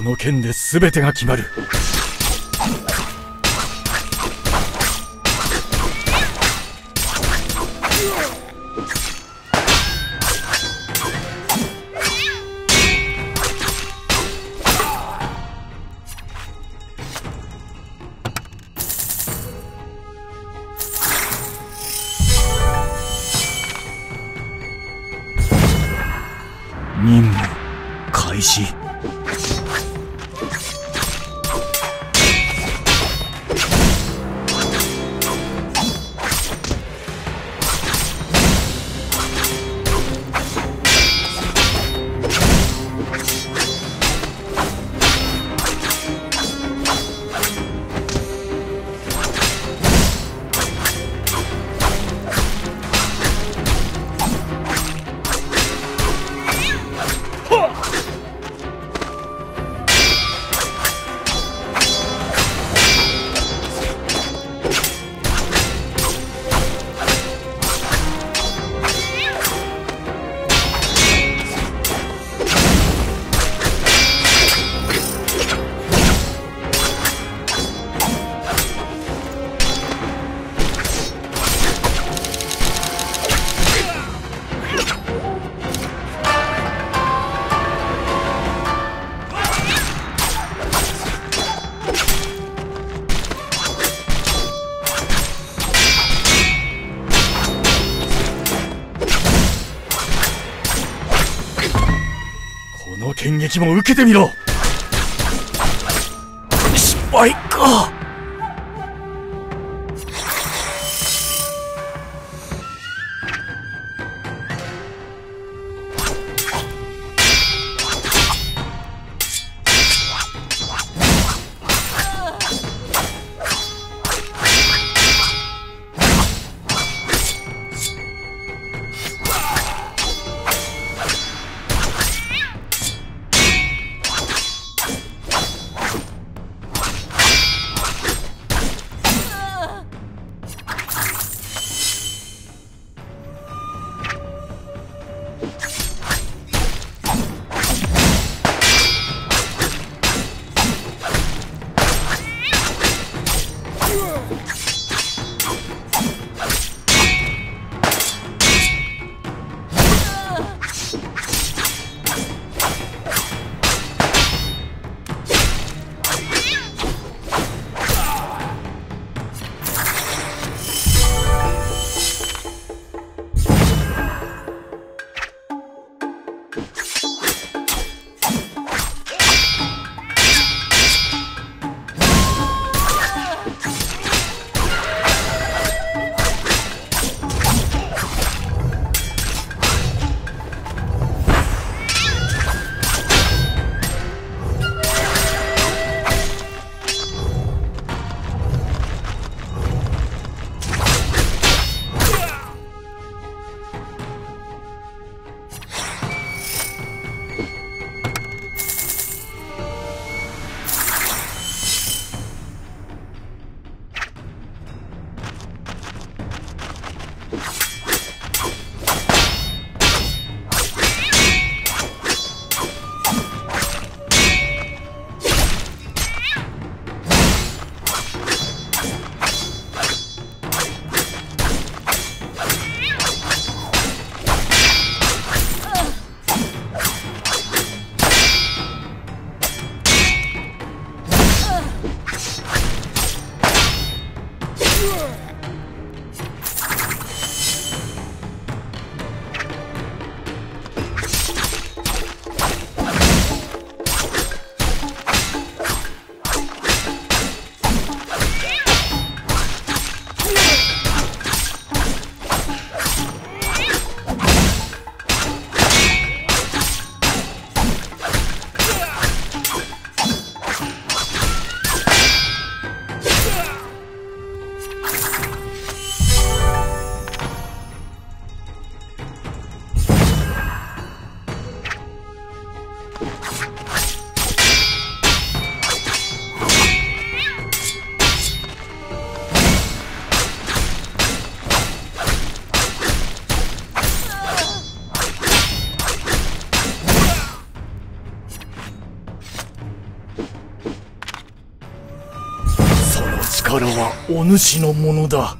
この剣で全てが決まる。任務開始。の剣撃も受けてみろ。失敗か。その力はお主のものだ。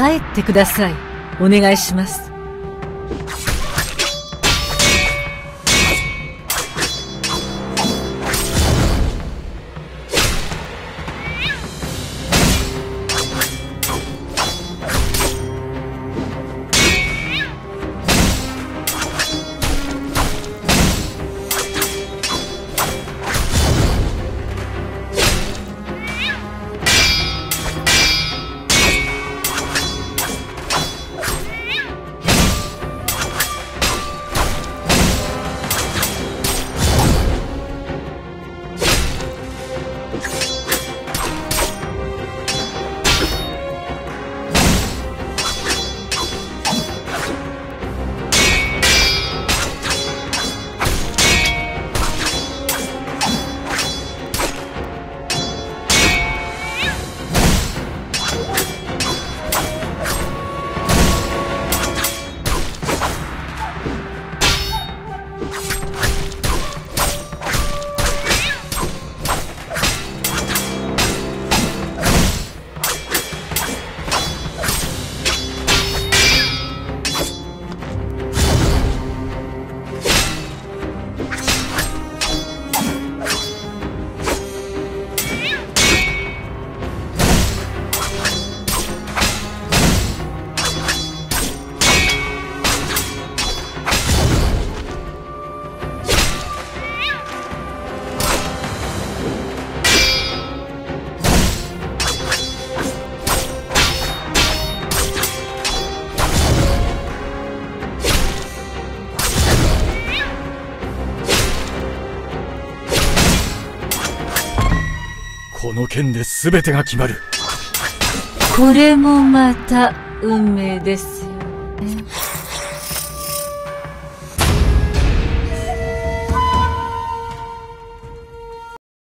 帰ってください。お願いします。この剣で全てが決まる。これもまた運命ですよね。